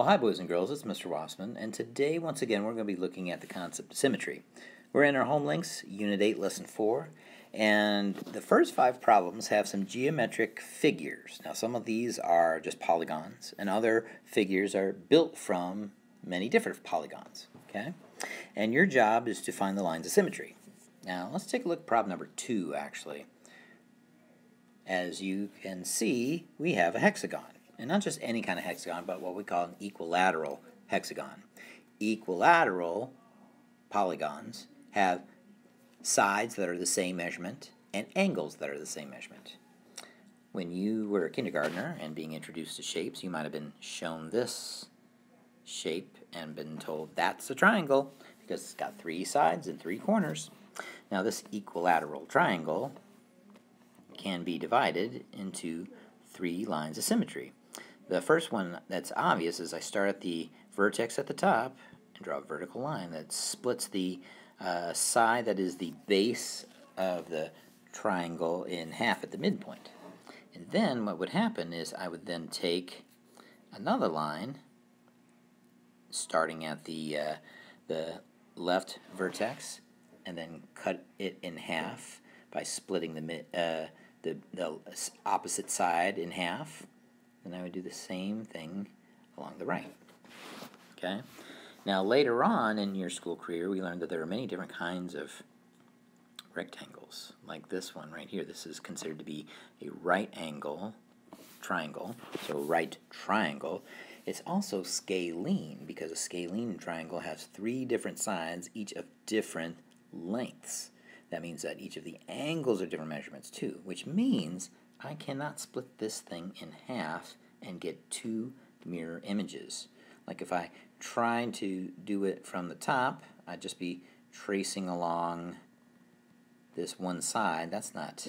Well, hi, boys and girls. It's Mr. Wasemann, and today, once again, we're going to be looking at the concept of symmetry. We're in our home links, Unit 8, Lesson 4, and the first five problems have some geometric figures. Now, some of these are just polygons, and other figures are built from many different polygons. Okay? And your job is to find the lines of symmetry. Now, let's take a look at problem number 2, actually. As you can see, we have a hexagon. And not just any kind of hexagon, but what we call an equilateral hexagon. Equilateral polygons have sides that are the same measurement and angles that are the same measurement. When you were a kindergartner and being introduced to shapes, you might have been shown this shape and been told that's a triangle because it's got three sides and three corners. Now this equilateral triangle can be divided into three lines of symmetry. The first one that's obvious is I start at the vertex at the top and draw a vertical line that splits the uh, side that is the base of the triangle in half at the midpoint. And then what would happen is I would then take another line starting at the, uh, the left vertex and then cut it in half by splitting the, uh, the, the opposite side in half then I would do the same thing along the right. Okay? Now, later on in your school career, we learned that there are many different kinds of rectangles, like this one right here. This is considered to be a right angle triangle, so right triangle. It's also scalene because a scalene triangle has three different sides, each of different lengths. That means that each of the angles are different measurements too, which means I cannot split this thing in half and get two mirror images. Like if I tried to do it from the top, I'd just be tracing along this one side. That's not,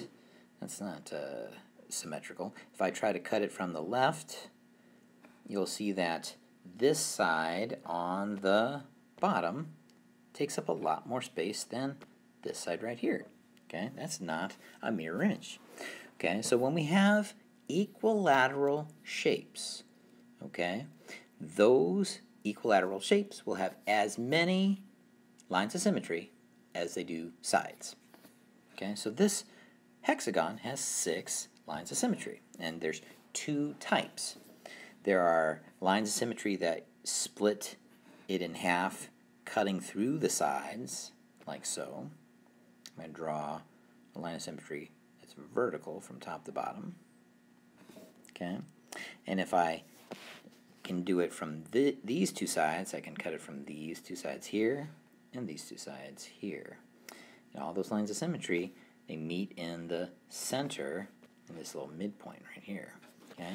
that's not uh, symmetrical. If I try to cut it from the left, you'll see that this side on the bottom takes up a lot more space than this side right here. Okay, that's not a mirror image. Okay, so when we have equilateral shapes, okay, those equilateral shapes will have as many lines of symmetry as they do sides. Okay, so this hexagon has six lines of symmetry, and there's two types. There are lines of symmetry that split it in half, cutting through the sides, like so. I'm going to draw a line of symmetry vertical from top to bottom. Okay, and if I can do it from th these two sides, I can cut it from these two sides here and these two sides here. And all those lines of symmetry, they meet in the center in this little midpoint right here. Okay,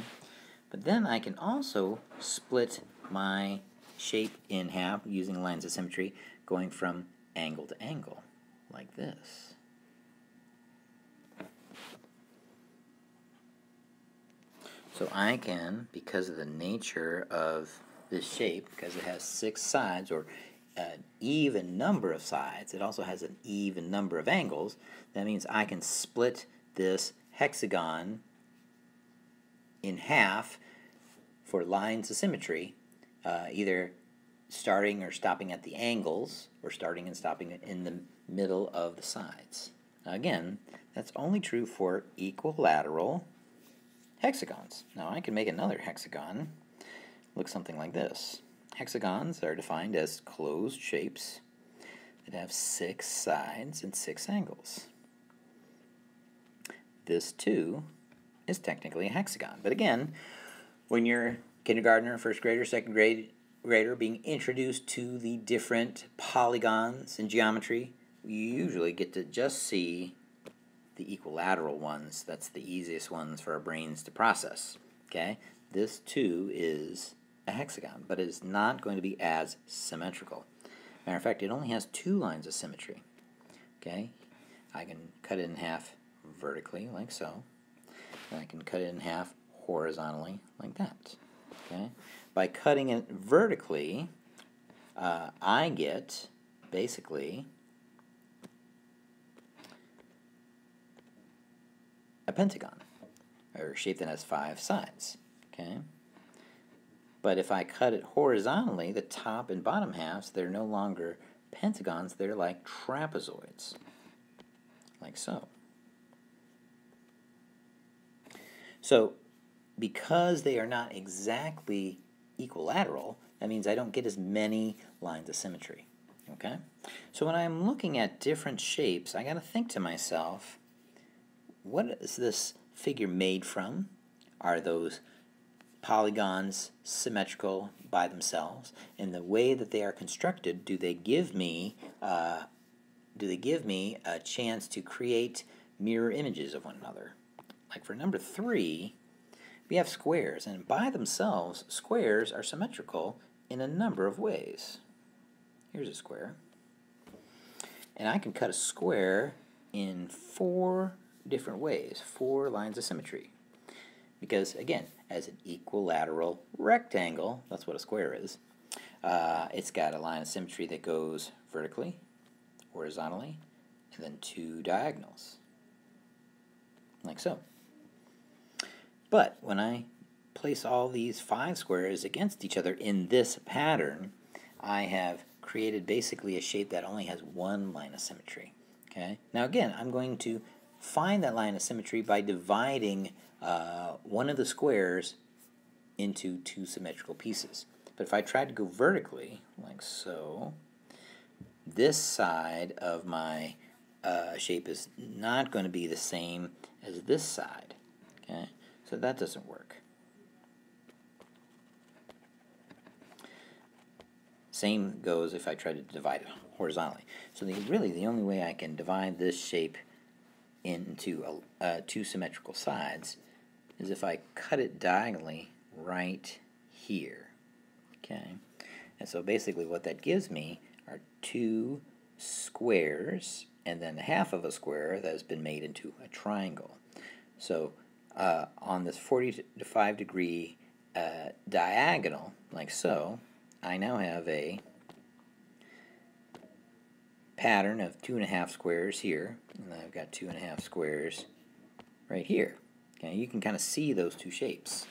but then I can also split my shape in half using lines of symmetry going from angle to angle like this. So I can, because of the nature of this shape, because it has six sides or an even number of sides, it also has an even number of angles, that means I can split this hexagon in half for lines of symmetry, uh, either starting or stopping at the angles, or starting and stopping in the middle of the sides. Now again, that's only true for equilateral hexagons. Now I can make another hexagon look something like this. Hexagons are defined as closed shapes that have six sides and six angles. This too is technically a hexagon. But again, when you're kindergartner, first grader, second grade grader being introduced to the different polygons in geometry, you usually get to just see the equilateral ones. That's the easiest ones for our brains to process. Okay, this too is a hexagon, but it is not going to be as symmetrical. Matter of fact, it only has two lines of symmetry. Okay, I can cut it in half vertically, like so, and I can cut it in half horizontally, like that. Okay, by cutting it vertically, uh, I get basically a pentagon, or a shape that has five sides. Okay, But if I cut it horizontally, the top and bottom halves, they're no longer pentagons, they're like trapezoids, like so. So because they are not exactly equilateral, that means I don't get as many lines of symmetry. Okay? So when I'm looking at different shapes, I got to think to myself, what is this figure made from? Are those polygons symmetrical by themselves? In the way that they are constructed, do they give me uh, do they give me a chance to create mirror images of one another? Like for number three, we have squares, and by themselves, squares are symmetrical in a number of ways. Here's a square. And I can cut a square in four different ways, four lines of symmetry. Because, again, as an equilateral rectangle, that's what a square is, uh, it's got a line of symmetry that goes vertically, horizontally, and then two diagonals, like so. But when I place all these five squares against each other in this pattern, I have created basically a shape that only has one line of symmetry. Okay. Now again, I'm going to find that line of symmetry by dividing uh, one of the squares into two symmetrical pieces. But if I tried to go vertically, like so, this side of my uh, shape is not going to be the same as this side. Okay, so that doesn't work. Same goes if I try to divide it horizontally. So the, really the only way I can divide this shape into a, uh, two symmetrical sides is if I cut it diagonally right here. Okay, and so basically what that gives me are two squares and then half of a square that has been made into a triangle. So uh, on this 45 degree uh, diagonal, like so, I now have a pattern of two and a half squares here, and I've got two and a half squares right here. Okay, you can kind of see those two shapes.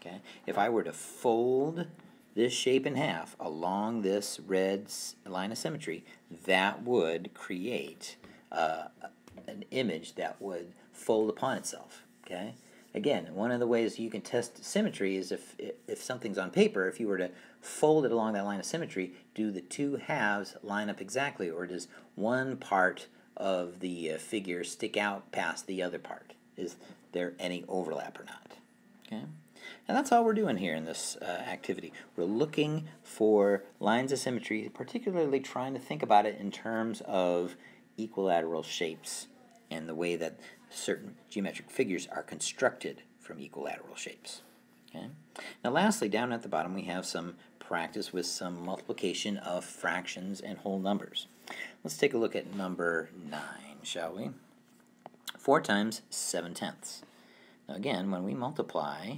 Okay, if I were to fold this shape in half along this red line of symmetry, that would create uh, an image that would fold upon itself. Okay, Again, one of the ways you can test symmetry is if, if something's on paper, if you were to fold it along that line of symmetry, do the two halves line up exactly, or does one part of the uh, figure stick out past the other part? Is there any overlap or not? Okay, and that's all we're doing here in this uh, activity. We're looking for lines of symmetry, particularly trying to think about it in terms of equilateral shapes and the way that certain geometric figures are constructed from equilateral shapes. Okay? Now lastly, down at the bottom we have some practice with some multiplication of fractions and whole numbers. Let's take a look at number 9, shall we? 4 times 7 tenths. Now again, when we multiply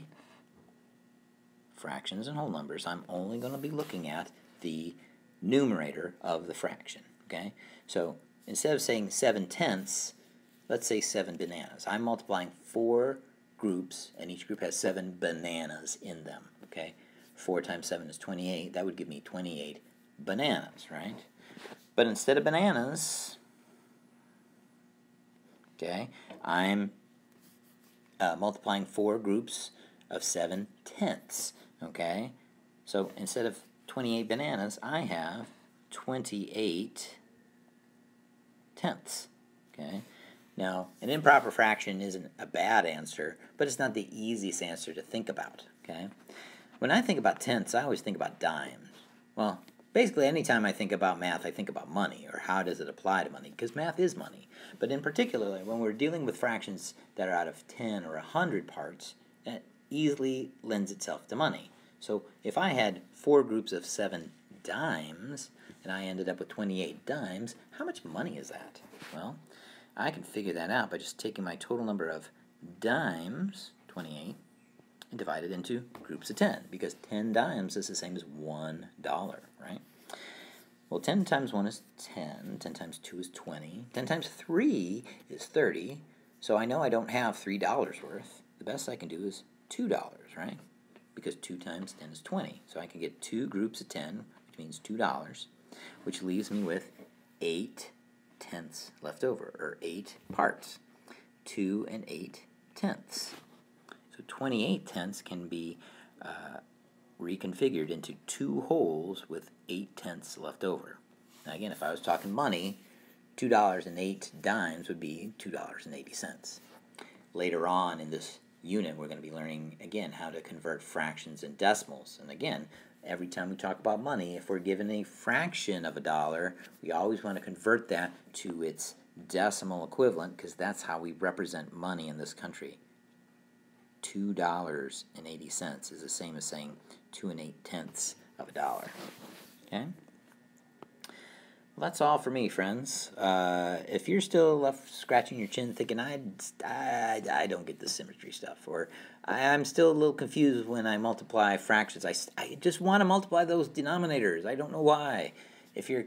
fractions and whole numbers, I'm only going to be looking at the numerator of the fraction. Okay, So instead of saying 7 tenths, let's say seven bananas. I'm multiplying four groups, and each group has seven bananas in them, okay? 4 times 7 is 28. That would give me 28 bananas, right? But instead of bananas, okay, I'm uh, multiplying four groups of 7 tenths, okay? So instead of 28 bananas, I have 28 tenths, okay? Now, an improper fraction isn't a bad answer, but it's not the easiest answer to think about, okay? When I think about tenths, I always think about dimes. Well, basically anytime I think about math, I think about money, or how does it apply to money, because math is money. But in particular, when we're dealing with fractions that are out of 10 or 100 parts, it easily lends itself to money. So if I had four groups of seven dimes, and I ended up with 28 dimes, how much money is that? Well, I can figure that out by just taking my total number of dimes, 28, and divide it into groups of 10, because 10 dimes is the same as $1, right? Well, 10 times 1 is 10, 10 times 2 is 20, 10 times 3 is 30, so I know I don't have $3 worth. The best I can do is $2, right? because 2 times 10 is 20. So I can get two groups of 10, which means $2, which leaves me with 8 tenths left over, or 8 parts. 2 and 8 tenths. So 28 tenths can be uh, reconfigured into two wholes with 8 tenths left over. Now again, if I was talking money, $2.08 dimes would be $2.80. Later on in this unit, we're going to be learning, again, how to convert fractions and decimals. And again, every time we talk about money, if we're given a fraction of a dollar, we always want to convert that to its decimal equivalent because that's how we represent money in this country. $2.80 is the same as saying 2 and 8 tenths of a dollar. Okay? That's all for me, friends. Uh, if you're still left scratching your chin thinking, I, I, I don't get the symmetry stuff, or I'm still a little confused when I multiply fractions, I, I just want to multiply those denominators. I don't know why. If you're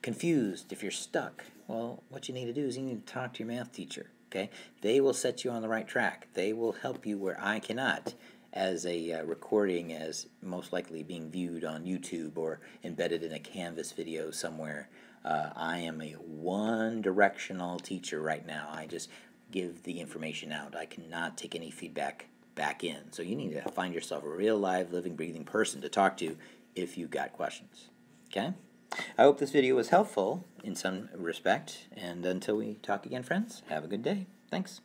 confused, if you're stuck, well, what you need to do is you need to talk to your math teacher. Okay, they will set you on the right track. They will help you where I cannot, as a uh, recording, as most likely being viewed on YouTube or embedded in a Canvas video somewhere. Uh, I am a one-directional teacher right now. I just give the information out. I cannot take any feedback back in. So you need to find yourself a real, live, living, breathing person to talk to if you've got questions. Okay. I hope this video was helpful in some respect, and until we talk again, friends, have a good day. Thanks.